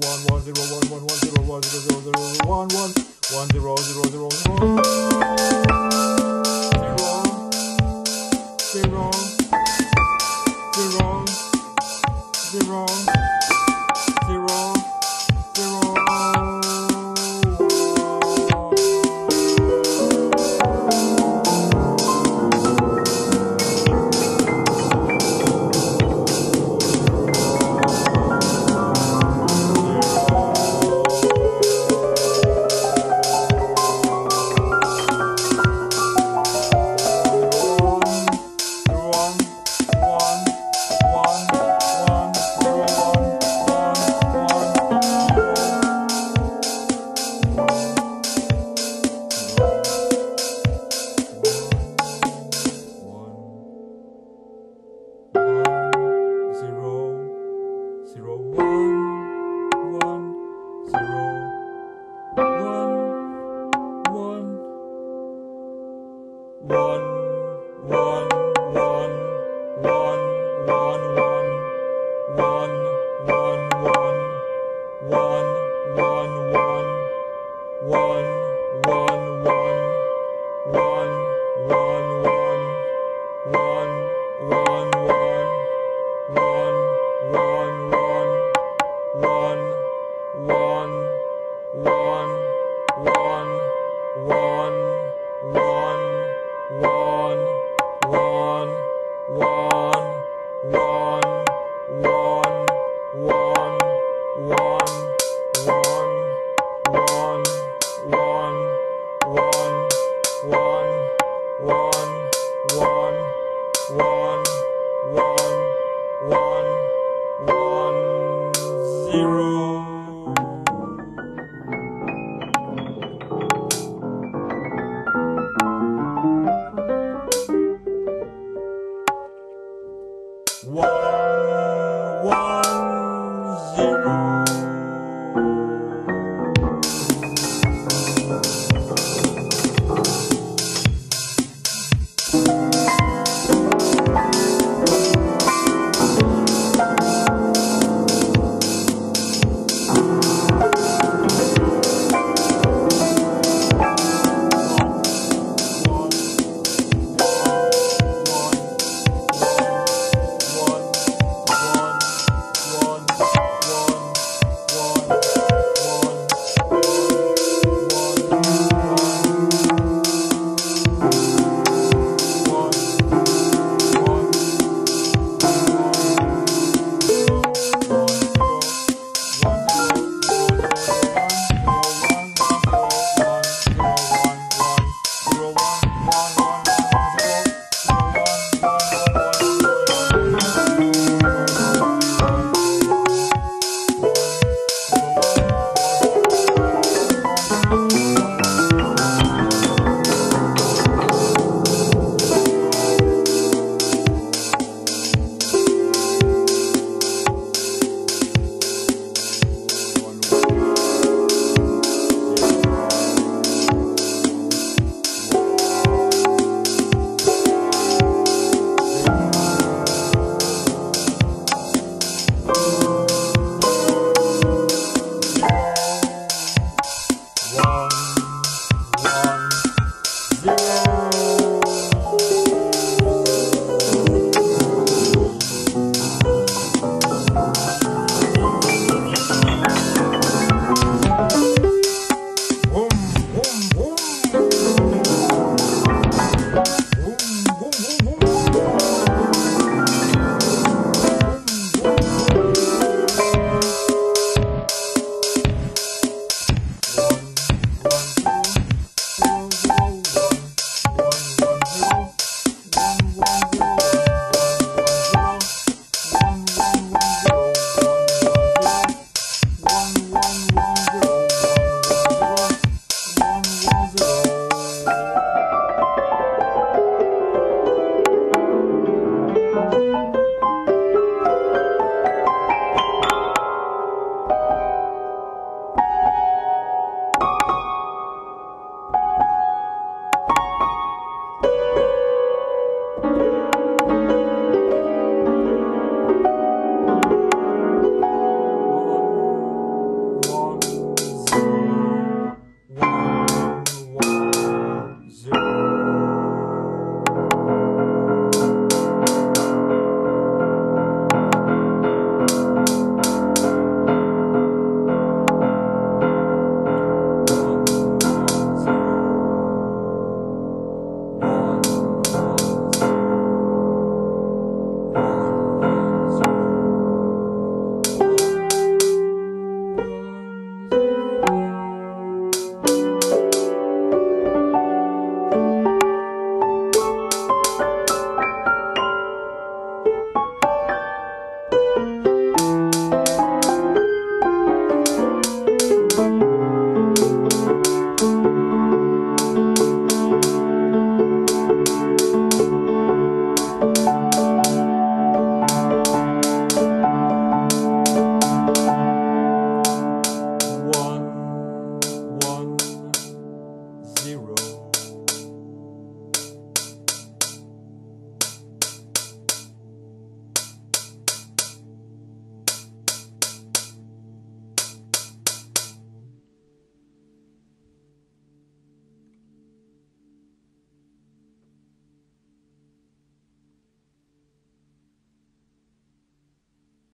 one one zero one one one zero one zero zero zero one one one zero zero zero zero. zero one.